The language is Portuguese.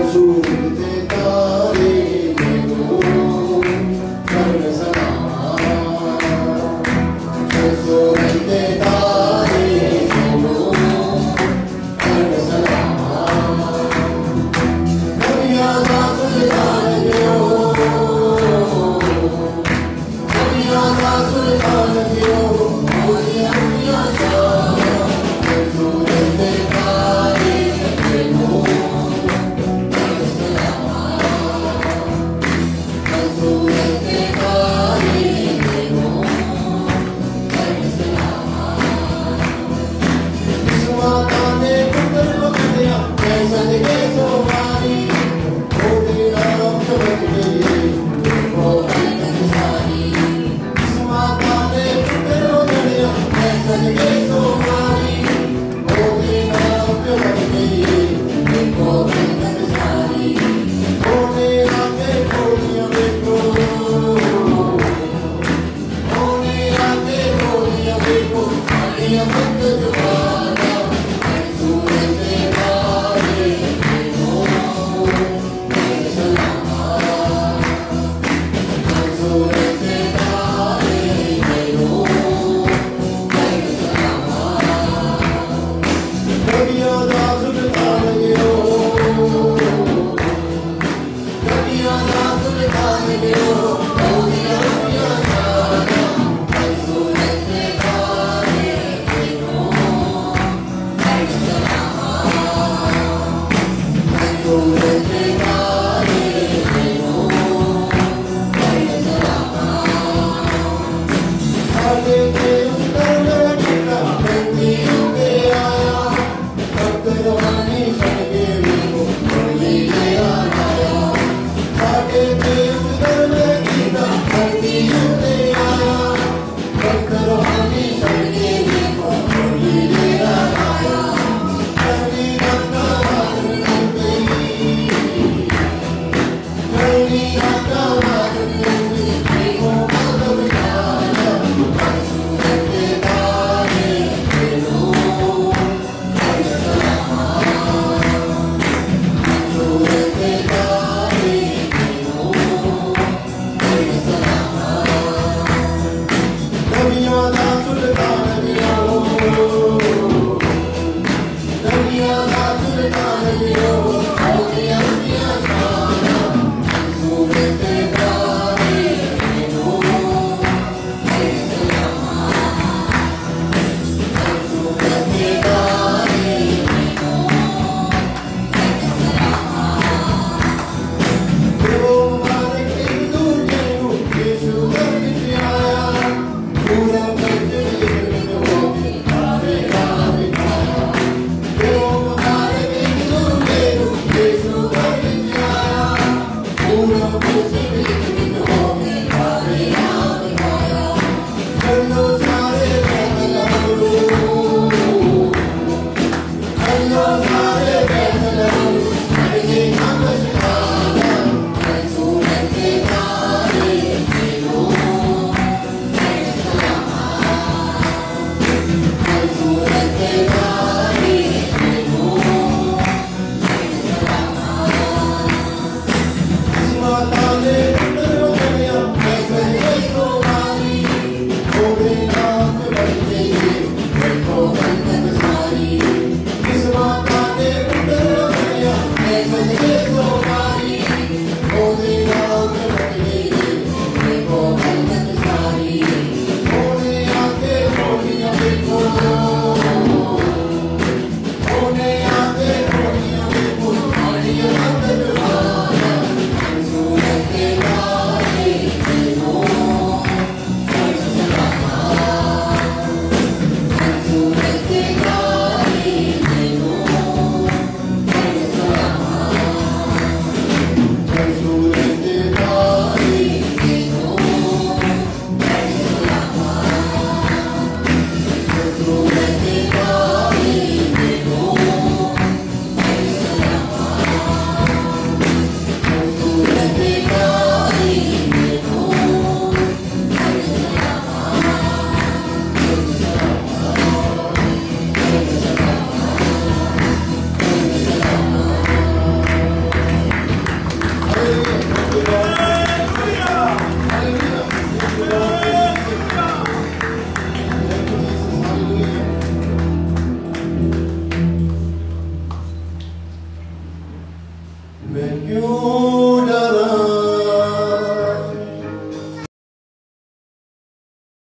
Jesus. you.